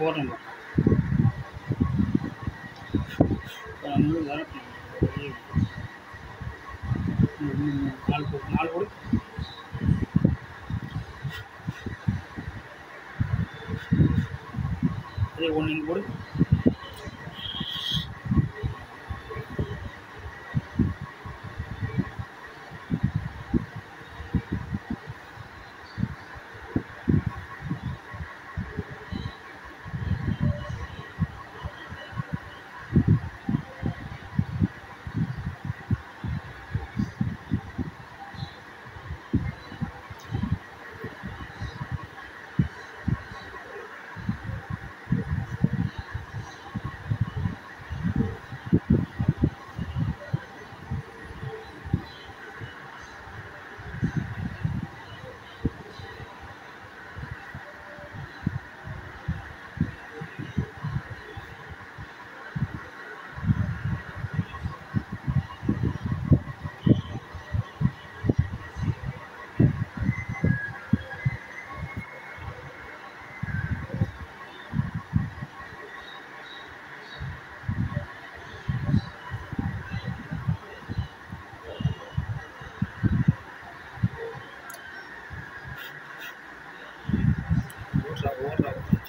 போடுறேன் வந்து நாலு போடு நாலு போடு. அதே ஒன்று இங்கே போடு.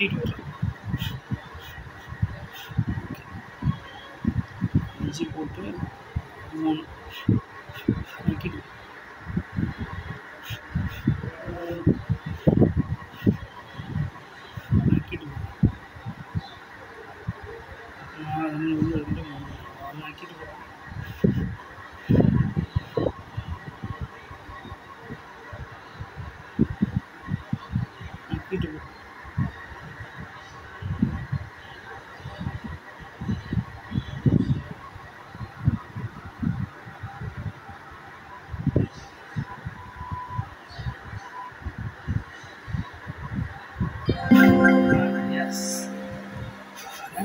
एप्टीट्यूड is equal to 1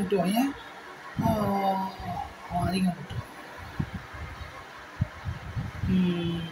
ரெண்டு வாங்க அதிகம் போட்டு ம்